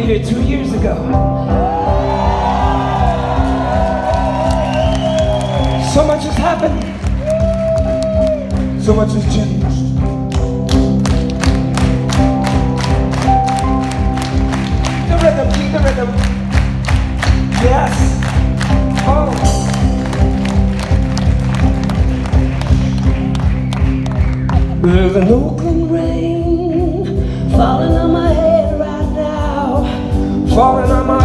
be there two years ago. So much has happened. So much has changed. The rhythm, keep the rhythm. Yes. Oh. There's an Oakland rain falling on my falling on my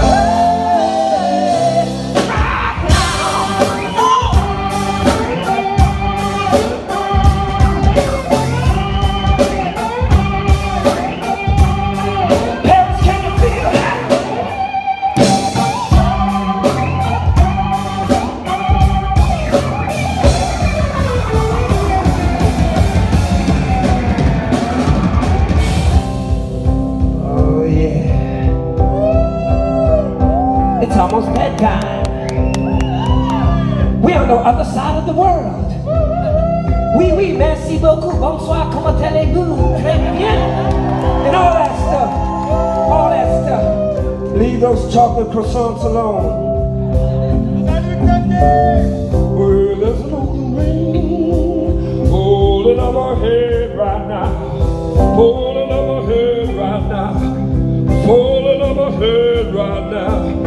almost bedtime. We're on the other side of the world. Oui, oui, merci beaucoup, bonsoir, comment allez-vous? Très bien. And all that stuff. All that stuff. Leave those chocolate croissants alone. Well, there's an Oakland rain falling on my head right now. Falling on my head right now. Falling on my head right now.